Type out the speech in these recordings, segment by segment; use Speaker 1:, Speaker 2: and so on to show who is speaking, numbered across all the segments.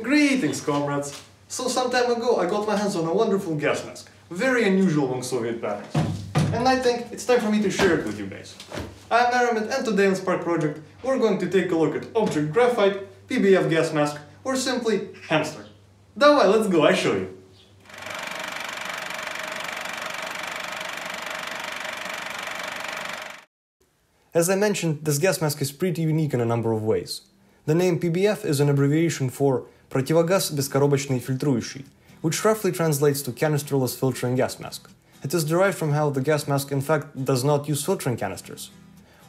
Speaker 1: Greetings, comrades! So some time ago I got my hands on a wonderful gas mask, very unusual among Soviet patterns. And I think it's time for me to share it with you guys. I'm Aramet and today on Spark Project we're going to take a look at Object Graphite, PBF gas mask, or simply Hamster. Давай, let's go, I show you. As I mentioned, this gas mask is pretty unique in a number of ways. The name PBF is an abbreviation for Противогаз бескоробочный фильтрующий, which roughly translates to canisterless filtering gas mask. It is derived from how the gas mask in fact does not use filtering canisters,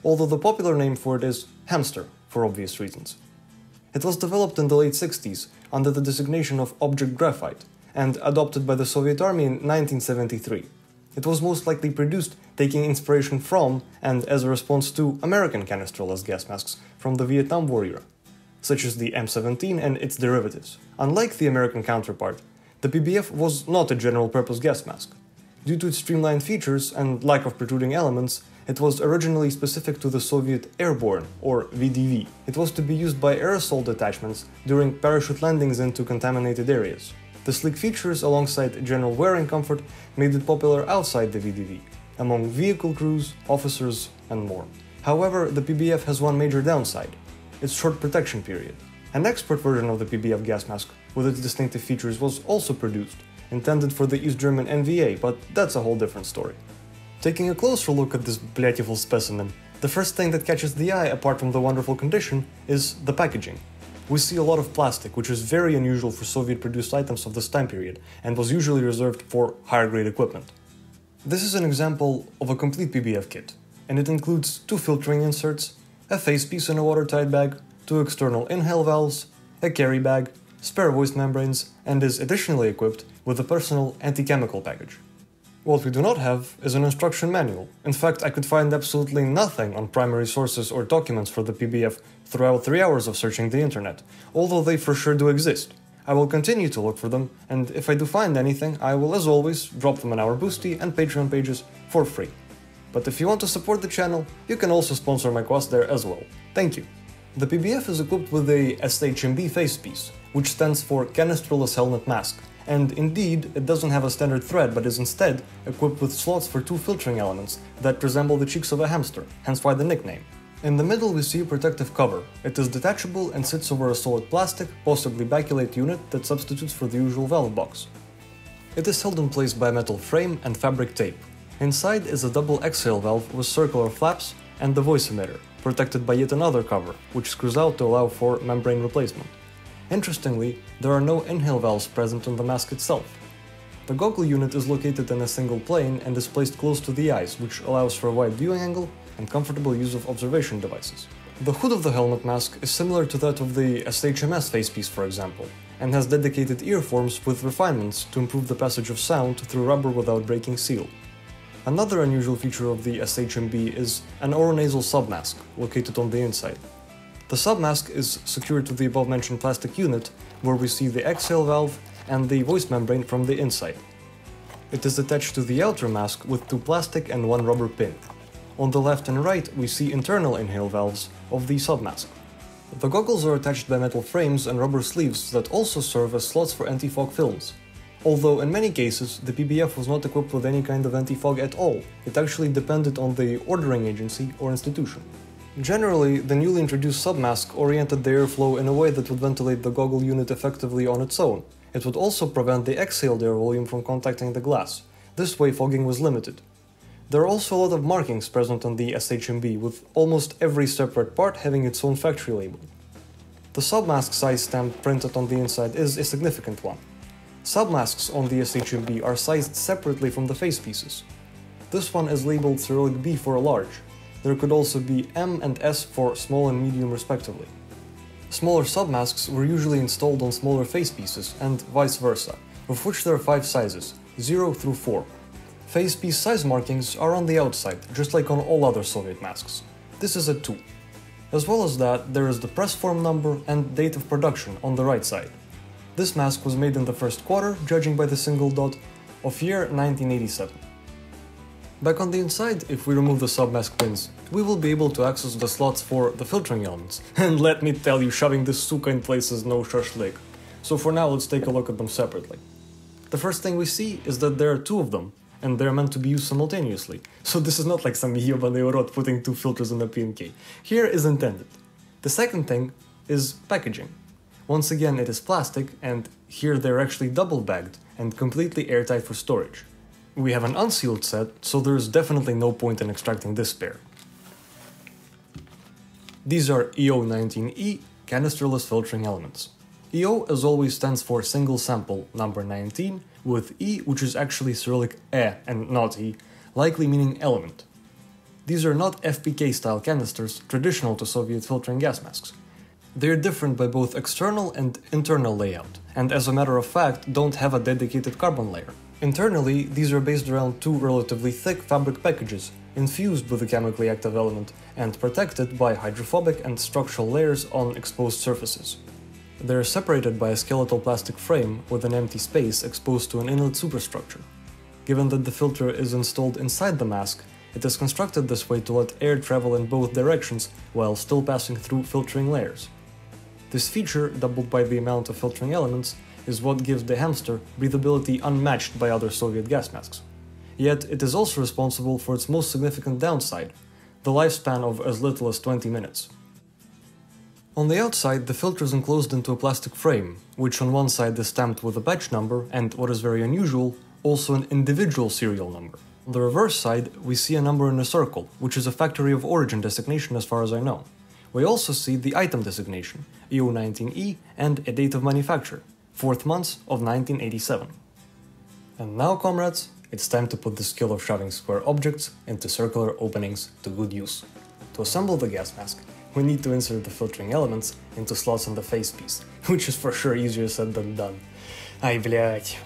Speaker 1: although the popular name for it is hamster, for obvious reasons. It was developed in the late 60s under the designation of Object Graphite and adopted by the Soviet Army in 1973. It was most likely produced taking inspiration from and as a response to American canisterless gas masks from the Vietnam War era, such as the M17 and its derivatives. Unlike the American counterpart, the PBF was not a general purpose gas mask. Due to its streamlined features and lack of protruding elements, it was originally specific to the Soviet Airborne, or VDV. It was to be used by aerosol detachments during parachute landings into contaminated areas. The sleek features, alongside general wearing comfort, made it popular outside the VDV, among vehicle crews, officers, and more. However, the PBF has one major downside its short protection period. An export version of the PBF gas mask, with its distinctive features, was also produced, intended for the East German NVA, but that's a whole different story. Taking a closer look at this beautiful specimen, the first thing that catches the eye, apart from the wonderful condition, is the packaging. We see a lot of plastic, which is very unusual for Soviet produced items of this time period and was usually reserved for higher grade equipment. This is an example of a complete PBF kit, and it includes two filtering inserts, a face piece in a watertight bag, two external inhale valves, a carry bag, spare voice membranes, and is additionally equipped with a personal anti-chemical package. What we do not have is an instruction manual. In fact, I could find absolutely nothing on primary sources or documents for the PBF throughout three hours of searching the internet, although they for sure do exist. I will continue to look for them, and if I do find anything, I will as always drop them on our Boosty and Patreon pages for free. But if you want to support the channel, you can also sponsor my quest there as well. Thank you. The PBF is equipped with a SHMB facepiece, which stands for Canisterless Helmet Mask, and indeed, it doesn't have a standard thread but is instead equipped with slots for two filtering elements that resemble the cheeks of a hamster, hence why the nickname. In the middle we see a protective cover. It is detachable and sits over a solid plastic, possibly bakelite unit that substitutes for the usual valve box. It is held in place by a metal frame and fabric tape. Inside is a double exhale valve with circular flaps and the voice emitter, protected by yet another cover, which screws out to allow for membrane replacement. Interestingly, there are no inhale valves present on the mask itself. The goggle unit is located in a single plane and is placed close to the eyes, which allows for a wide viewing angle and comfortable use of observation devices. The hood of the helmet mask is similar to that of the SHMS facepiece, for example, and has dedicated earforms with refinements to improve the passage of sound through rubber without breaking seal. Another unusual feature of the SHMB is an oronasal submask located on the inside. The submask is secured to the above mentioned plastic unit, where we see the exhale valve and the voice membrane from the inside. It is attached to the outer mask with two plastic and one rubber pin. On the left and right, we see internal inhale valves of the submask. The goggles are attached by metal frames and rubber sleeves that also serve as slots for anti-fog films. Although in many cases, the PBF was not equipped with any kind of anti-fog at all, it actually depended on the ordering agency or institution. Generally, the newly introduced submask oriented the airflow in a way that would ventilate the goggle unit effectively on its own. It would also prevent the exhaled air volume from contacting the glass. This way fogging was limited. There are also a lot of markings present on the SHMB, with almost every separate part having its own factory label. The submask size stamp printed on the inside is a significant one. Submasks on the SHMB are sized separately from the face pieces. This one is labeled Cyrillic B for large, there could also be M and S for small and medium respectively. Smaller submasks were usually installed on smaller face pieces and vice versa, of which there are 5 sizes, 0 through 4. Face piece size markings are on the outside, just like on all other Soviet masks. This is a 2. As well as that, there is the press form number and date of production on the right side. This mask was made in the first quarter, judging by the single dot, of year 1987. Back on the inside, if we remove the submask pins, we will be able to access the slots for the filtering elements. And let me tell you, shoving this suka in place is no shashlik. so for now let's take a look at them separately. The first thing we see is that there are two of them, and they're meant to be used simultaneously. So this is not like some yobaný urod putting two filters on a PMK. Here is intended. The second thing is packaging. Once again, it is plastic, and here they're actually double bagged and completely airtight for storage. We have an unsealed set, so there's definitely no point in extracting this pair. These are EO19E canisterless filtering elements. EO as always stands for single sample number 19, with E which is actually Cyrillic E and not E, likely meaning element. These are not FPK style canisters traditional to Soviet filtering gas masks. They are different by both external and internal layout, and as a matter of fact don't have a dedicated carbon layer. Internally, these are based around two relatively thick fabric packages, infused with a chemically active element, and protected by hydrophobic and structural layers on exposed surfaces. They are separated by a skeletal plastic frame with an empty space exposed to an inlet superstructure. Given that the filter is installed inside the mask, it is constructed this way to let air travel in both directions while still passing through filtering layers. This feature, doubled by the amount of filtering elements, is what gives the hamster breathability unmatched by other Soviet gas masks. Yet it is also responsible for its most significant downside, the lifespan of as little as 20 minutes. On the outside, the filter is enclosed into a plastic frame, which on one side is stamped with a batch number and, what is very unusual, also an individual serial number. On the reverse side, we see a number in a circle, which is a factory of origin designation as far as I know we also see the item designation, EO19E, and a date of manufacture, 4th month of 1987. And now, comrades, it's time to put the skill of shoving square objects into circular openings to good use. To assemble the gas mask, we need to insert the filtering elements into slots on the face piece, which is for sure easier said than done. Ay, блять.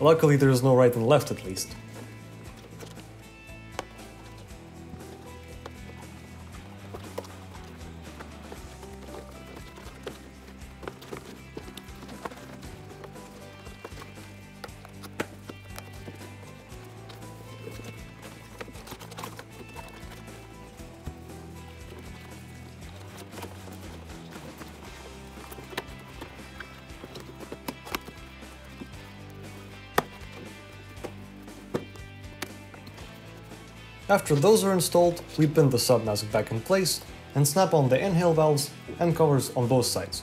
Speaker 1: Luckily, there is no right and left at least, After those are installed, we pin the submask back in place and snap on the inhale valves and covers on both sides.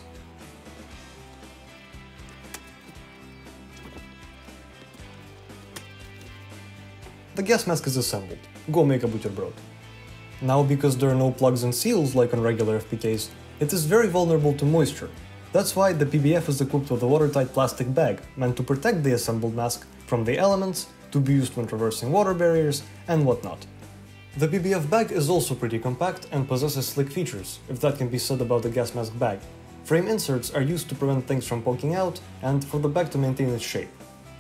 Speaker 1: The gas mask is assembled. Go make a butterbrot. Now, because there are no plugs and seals like on regular FPKs, it is very vulnerable to moisture. That's why the PBF is equipped with a watertight plastic bag meant to protect the assembled mask from the elements to be used when traversing water barriers and whatnot. The PBF bag is also pretty compact and possesses slick features, if that can be said about the gas mask bag. Frame inserts are used to prevent things from poking out and for the bag to maintain its shape.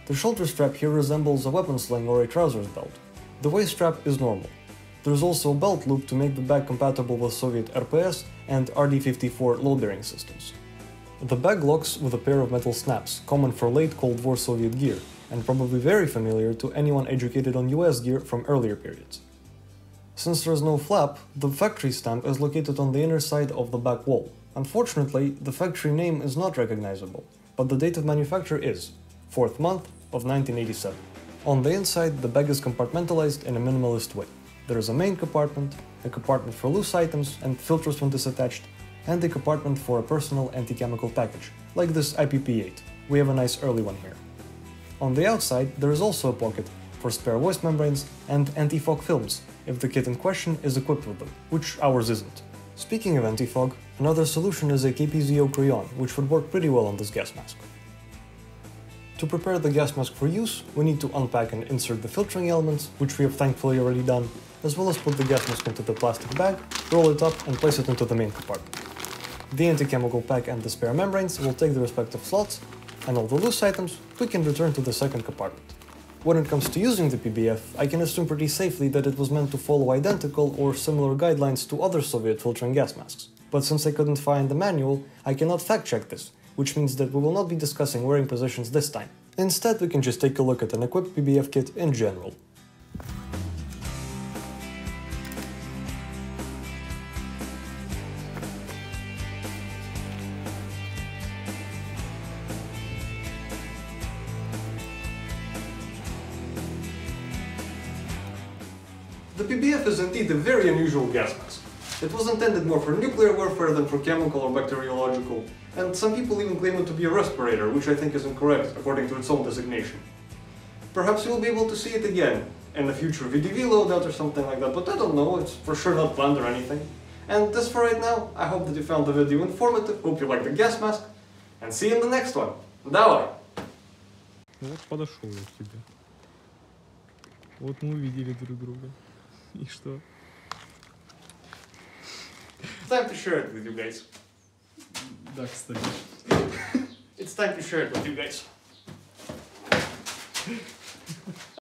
Speaker 1: The shoulder strap here resembles a weapon sling or a trousers belt. The waist strap is normal. There's also a belt loop to make the bag compatible with Soviet RPS and RD-54 load-bearing systems. The bag locks with a pair of metal snaps, common for late Cold War Soviet gear, and probably very familiar to anyone educated on US gear from earlier periods. Since there's no flap, the factory stamp is located on the inner side of the back wall. Unfortunately, the factory name is not recognizable, but the date of manufacture is 4th month of 1987. On the inside, the bag is compartmentalized in a minimalist way. There is a main compartment, a compartment for loose items and filters when disattached, and a compartment for a personal anti-chemical package, like this IPP-8. We have a nice early one here. On the outside, there is also a pocket for spare voice membranes and anti-fog films, if the kit in question is equipped with them, which ours isn't. Speaking of anti-fog, another solution is a KPZO crayon, which would work pretty well on this gas mask. To prepare the gas mask for use, we need to unpack and insert the filtering elements, which we have thankfully already done, as well as put the gas mask into the plastic bag, roll it up and place it into the main compartment. The anti-chemical pack and the spare membranes will take the respective slots, and all the loose items we can return to the second compartment. When it comes to using the PBF, I can assume pretty safely that it was meant to follow identical or similar guidelines to other Soviet filtering gas masks. But since I couldn't find the manual, I cannot fact check this, which means that we will not be discussing wearing positions this time. Instead, we can just take a look at an equipped PBF kit in general. a very unusual gas mask. It was intended more for nuclear warfare than for chemical or bacteriological, and some people even claim it to be a respirator, which I think is incorrect according to its own designation. Perhaps you will be able to see it again in a future VDV loadout or something like that, but I don't know, it's for sure not planned or anything. And that's for right now. I hope that you found the video informative, hope you liked the gas mask, and see you in the next one. Давай!
Speaker 2: Вот подошел я к тебе. Вот мы увидели друг друга. И что?
Speaker 1: It's time to share it with you guys.
Speaker 2: Да, кстати.
Speaker 1: It's time to share it with you guys.